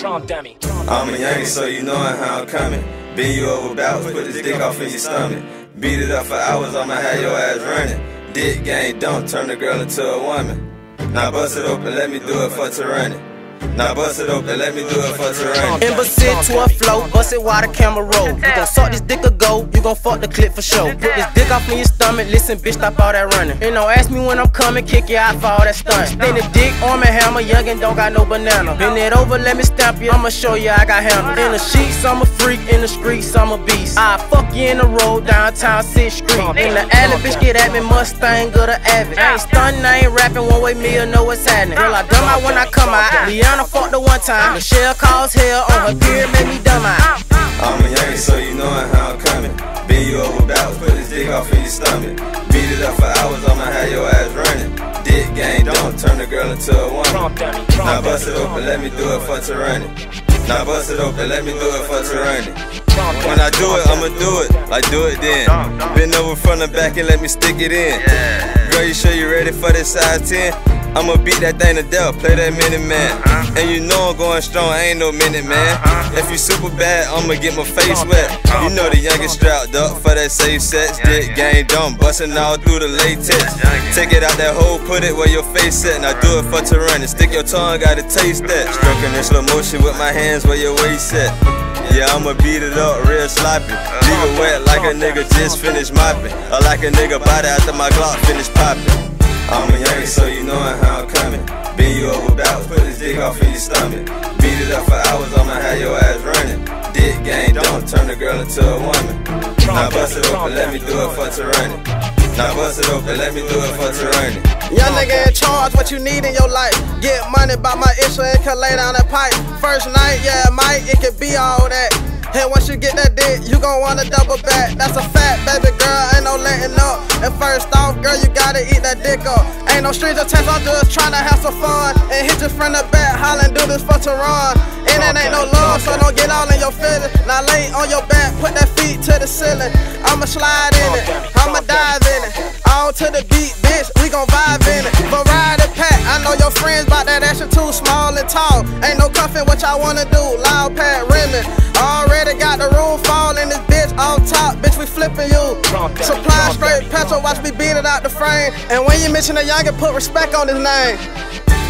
Trump dummy. I'm a Yankee, so you knowin' how I'm coming. Bend you over backwards, put this dick off in your stomach. Beat it up for hours, I'ma have your ass running. Dick game, don't turn the girl into a woman. Now bust it open, let me do it for Taron Way. Now bust it open, let me do it for terrain. Embassy to a flow, bust it while the camera roll. You gon' suck this dick a go, you gon' fuck the clip for sure. Put this dick off in your stomach, listen, bitch, stop all that running. And don't ask me when I'm coming, kick your eye for all that stunt. Spin the dick, arm and hammer, youngin' don't got no banana. Bend it over, let me stamp you, I'ma show you I got handles. In the sheets, I'm a freak, in the streets, I'm a beast. I fuck you in the road, downtown 6th Street. In the alley, bitch, get at me, Mustang, good or avid. I ain't stunning, I ain't rapping, one way me, meal, know what's happening. Girl, I dumb out when I come out. Rihanna fucked the one time. Michelle calls hell on her period, make me dumb out. Dick off in your stomach. Beat it up for hours, I'ma have your ass running. Dick game, don't turn the girl into a woman. Now bust it open, let me do it for Taron Way. Now bust it open, let me do it for Taron Way. When I do it, I'ma do it, like do it then. Bend over from the back and let me stick it in. Girl, you sure you ready for this size 10? I'ma beat that thing to death, play that minute man. And you know I'm going strong, ain't no minute man. If you super bad, I'ma get my face wet. You know the youngest strapped up for that safe sex. Dick game dumb, bustin' all through the latex. Take it out that hole, put it where your face set. Now do it for Taron Way. Stick your tongue, gotta taste that. Stroking in slow motion with my hands where your waist set. Yeah, I'ma beat it up real sloppy. Leave it wet like a nigga just finished mopping. Or like a nigga body after my Glock finished popping. I'm a Yankee, so you knowin' how I'm coming. Bend you over backwards, put this dick off in your stomach. Beat it up for hours, I'ma have your ass running. Dick game, don't turn the girl into a woman. Now bust it open, let me do it for Taron Way. Now bust it open, let me do it for Taron Way. Young nigga in charge, what you need in your life. Get money by my issue and can lay down that pipe. First night, yeah, might, it could be all that. And once you get that dick, you gon' wanna double back. That's a fact, baby girl, ain't no letting up. And first off, girl, you gotta eat that dick up. Ain't no stranger test, I'm just tryna have some fun. And hit your friend the back, hollin', do this for Tehran. And it ain't no love, so don't get all in your feelings. Now lay on your back, put that feet to the ceiling. I'ma slide in it, I'ma dive in it. All to the beat, bitch, we gon' vibe in it. But ride it pack, I know your friends bout that action too small and tall. Ain't no cuffin', what y'all wanna do? Loud pat rimming. Already got the room fall in this bitch off top, bitch, we flipping you. Supply straight petrol, watch me beat it out the frame. And when you mention a youngin', put respect on his name.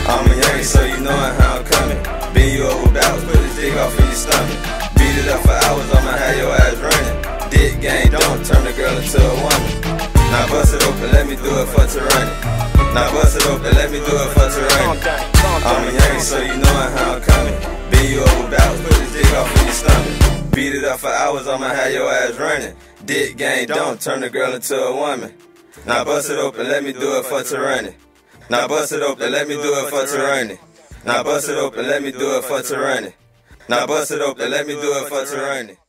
I'm a Yankee, so you knowin' how I'm coming. Bend you over backwards, put this dick off in your stomach. Beat it up for hours, I'ma have your ass running. Dick game, don't turn the girl into a woman. Now bust it open, let me do it for Taron Way. Now bust it open, let me do it for Taron Way. I'm a Beat it up for hours, I'ma have your ass running. Dick game, don't turn the girl into a woman. Now bust it open, let me do it for Taron Way. Now bust it open, let me do it for Taron Way. Now bust it open, let me do it for Taron Way. Now bust it open, let me do it for Taron Way.